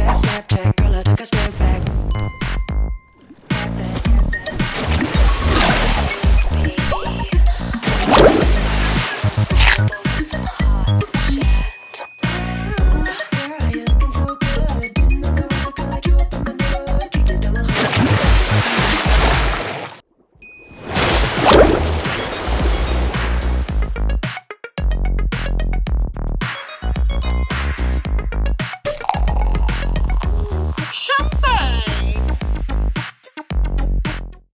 that Snapchat, girl, I took a step back.